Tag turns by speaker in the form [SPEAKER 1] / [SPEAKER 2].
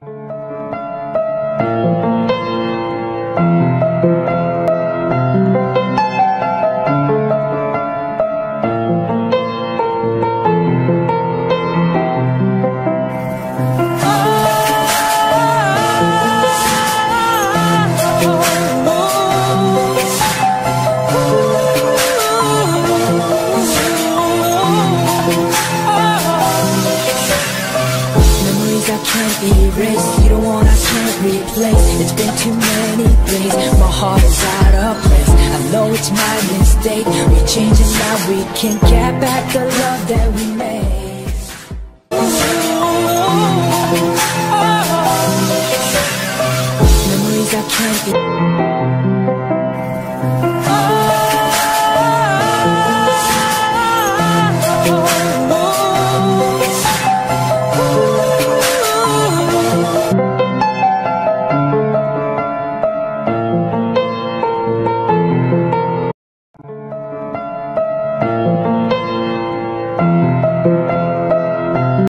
[SPEAKER 1] Memories I can't erase. You don't want, I can't replace It's been too many days My heart is out of place I know it's my mistake We're changing now, we can't get back the love that we made Memories I can't be oh,